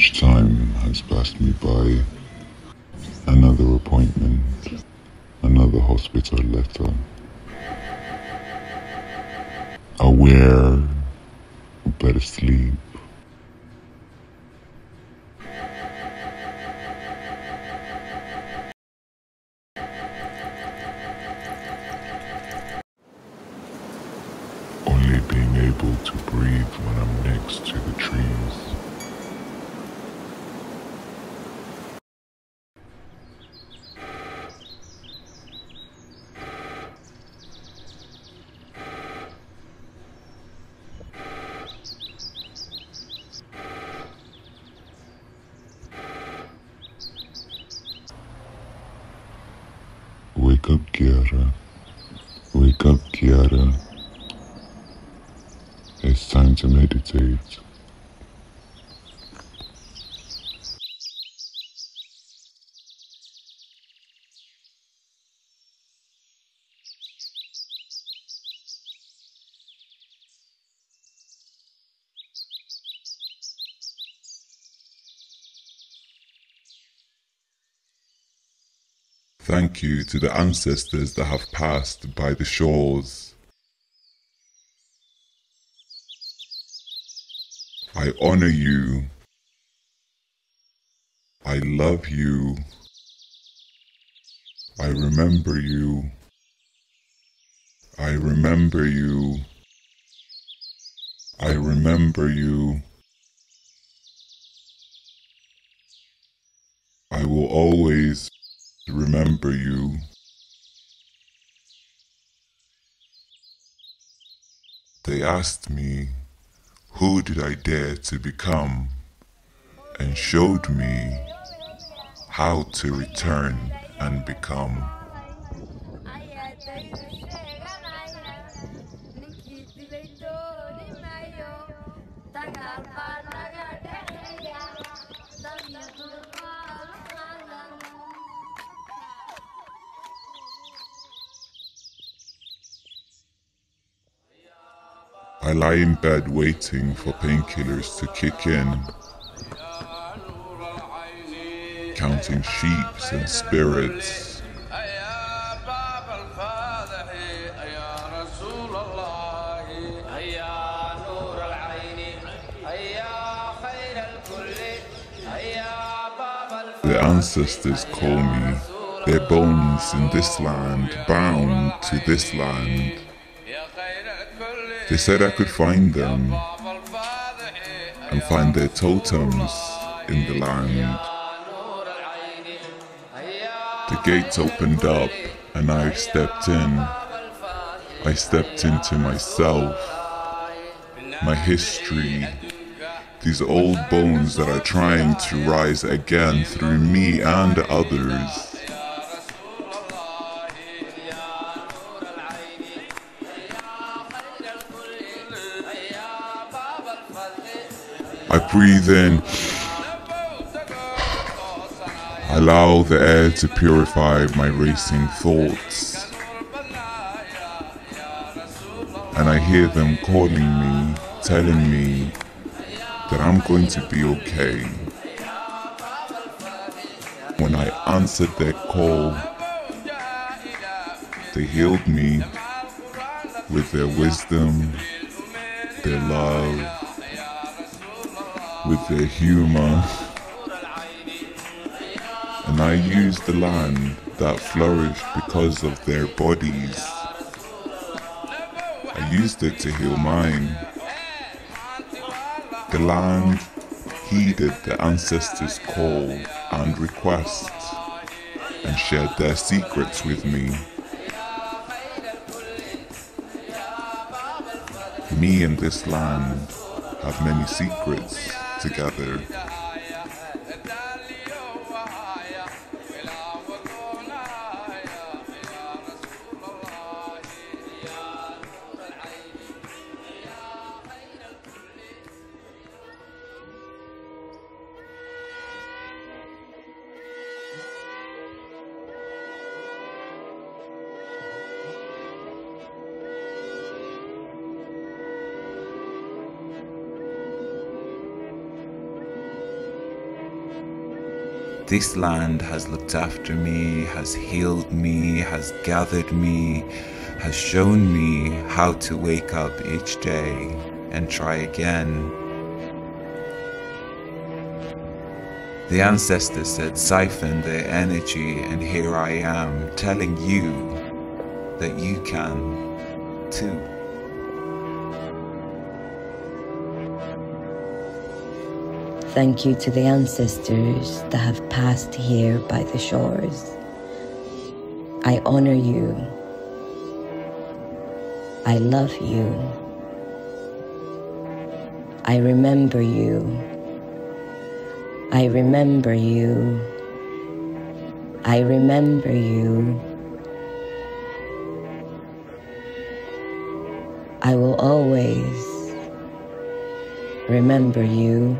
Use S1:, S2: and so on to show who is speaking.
S1: much time has passed me by. Another appointment, another hospital letter. Aware, better sleep. Only being able to breathe when I'm next to the trees. Wake up, Kiara. Wake Kiara. It's time to meditate. Thank you to the ancestors that have passed by the shores. I honor you. I love you. I remember you. I remember you. I remember you. I will always remember you. They asked me, who did I dare to become, and showed me how to return and become. I lie in bed waiting for painkillers to kick in, counting sheep and spirits. The ancestors call me, their bones in this land bound to this land. They said I could find them and find their totems in the land. The gates opened up and I stepped in. I stepped into myself, my history, these old bones that are trying to rise again through me and others. I breathe in. I allow the air to purify my racing thoughts. And I hear them calling me, telling me that I'm going to be okay. When I answered their call, they healed me with their wisdom, their love, with their humor. And I used the land that flourished because of their bodies. I used it to heal mine. The land heeded the ancestors' call and request and shared their secrets with me. Me and this land have many secrets together. This land has looked after me, has healed me, has gathered me, has shown me how to wake up each day and try again. The ancestors said, siphon their energy, and here I am telling you that you can too.
S2: Thank you to the ancestors that have passed here by the shores. I honor you. I love you. I remember you. I remember you. I remember you. I will always remember you.